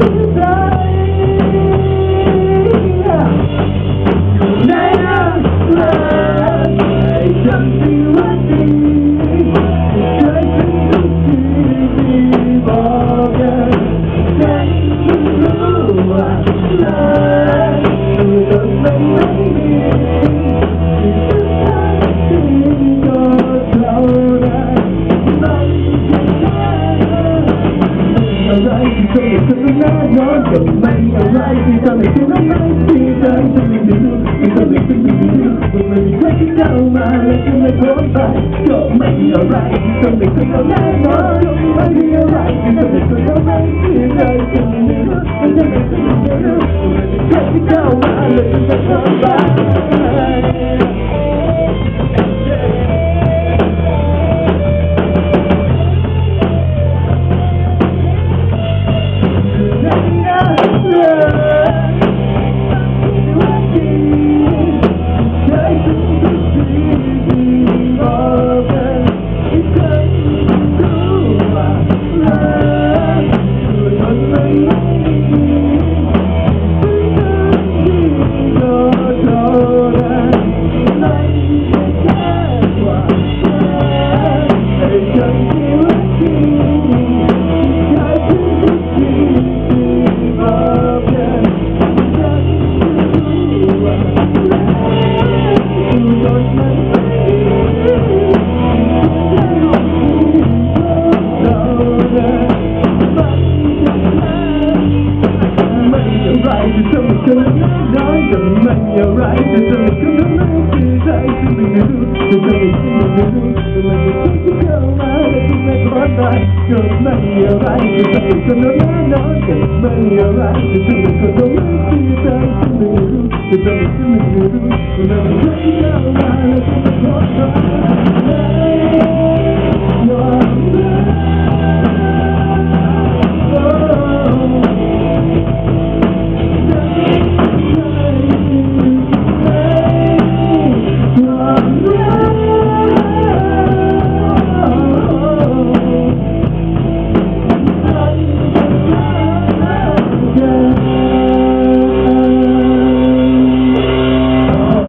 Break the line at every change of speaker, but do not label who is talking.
Love. Bye. you tell me to die to make you right to tell me to do. you to me do to tell me to do to make you take you to make my night to make you to tell me to no no no to make you right to tell me to do make you me do to tell me to do you you